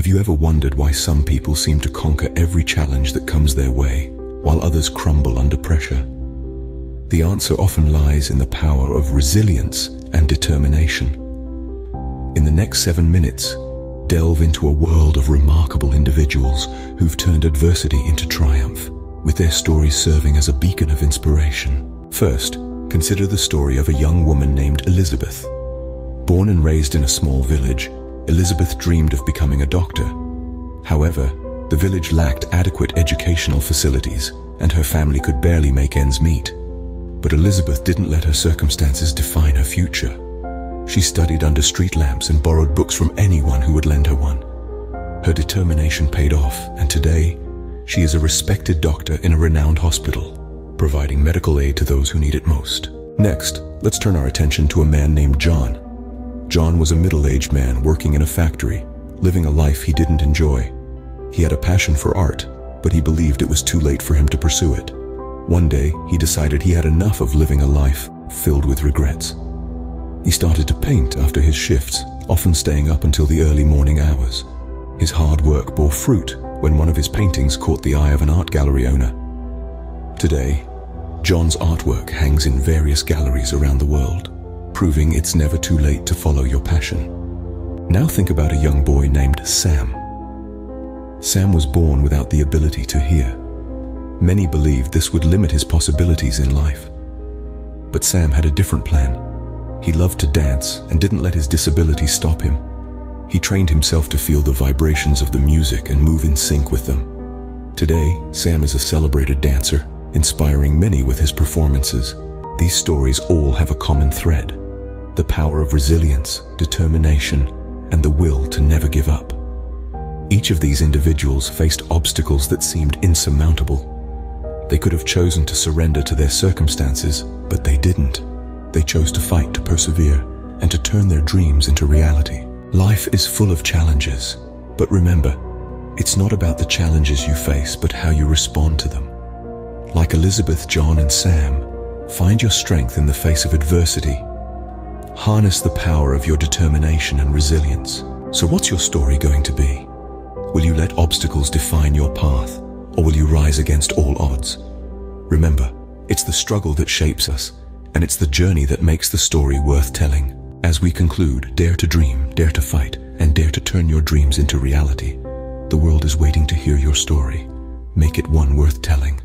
Have you ever wondered why some people seem to conquer every challenge that comes their way, while others crumble under pressure? The answer often lies in the power of resilience and determination. In the next seven minutes, delve into a world of remarkable individuals who've turned adversity into triumph, with their stories serving as a beacon of inspiration. First, consider the story of a young woman named Elizabeth. Born and raised in a small village, Elizabeth dreamed of becoming a doctor. However, the village lacked adequate educational facilities, and her family could barely make ends meet. But Elizabeth didn't let her circumstances define her future. She studied under street lamps and borrowed books from anyone who would lend her one. Her determination paid off, and today, she is a respected doctor in a renowned hospital, providing medical aid to those who need it most. Next, let's turn our attention to a man named John. John was a middle-aged man working in a factory, living a life he didn't enjoy. He had a passion for art, but he believed it was too late for him to pursue it. One day, he decided he had enough of living a life filled with regrets. He started to paint after his shifts, often staying up until the early morning hours. His hard work bore fruit when one of his paintings caught the eye of an art gallery owner. Today, John's artwork hangs in various galleries around the world, proving it's never too late to follow your passion. Now think about a young boy named Sam. Sam was born without the ability to hear. Many believed this would limit his possibilities in life. But Sam had a different plan. He loved to dance and didn't let his disability stop him. He trained himself to feel the vibrations of the music and move in sync with them. Today, Sam is a celebrated dancer, inspiring many with his performances. These stories all have a common thread, the power of resilience, determination, and the will to never give up. Each of these individuals faced obstacles that seemed insurmountable. They could have chosen to surrender to their circumstances, but they didn't. They chose to fight to persevere and to turn their dreams into reality. Life is full of challenges, but remember, it's not about the challenges you face, but how you respond to them. Like Elizabeth, John, and Sam, find your strength in the face of adversity. Harness the power of your determination and resilience. So what's your story going to be? Will you let obstacles define your path, or will you rise against all odds? Remember, it's the struggle that shapes us, and it's the journey that makes the story worth telling. As we conclude, dare to dream, dare to fight, and dare to turn your dreams into reality. The world is waiting to hear your story. Make it one worth telling.